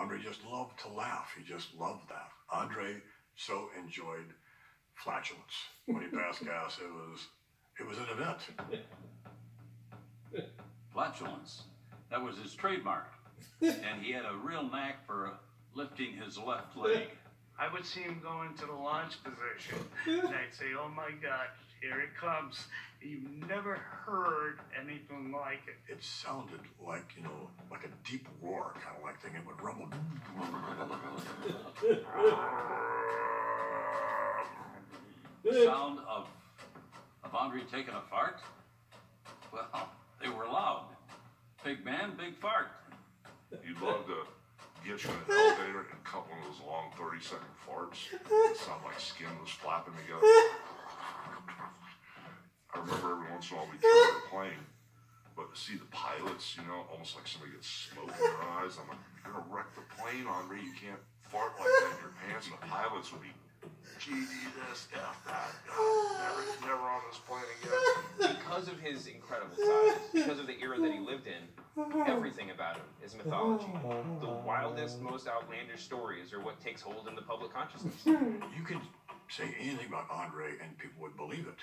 Andre just loved to laugh. He just loved that. Andre so enjoyed flatulence when he passed gas. It was it was an event. Flatulence. That was his trademark. and he had a real knack for lifting his left leg. I would see him go into the launch position, and I'd say, "Oh my God, here it comes!" You've never heard anything like it. It sounded like you know like a deep roar kind of like thing. It would rumble. The sound of of Andre taking a fart? Well, they were loud. Big man, big fart. He'd love to get you in an elevator and cut one of those long 30 second farts. It sounded like skin was flapping together. I remember every once in a while we'd charter a plane, but to see the pilots, you know, almost like somebody gets smoke in their eyes. I'm like, you're gonna wreck the plane, Andre. You can't fart like that in your pants. And the pilots would be, GD this, F that, God, never, never on this plane again. Because of his incredible size, because of the era that he lived in, everything about him is mythology. The wildest, most outlandish stories are what takes hold in the public consciousness. You could say anything about Andre and people would believe it.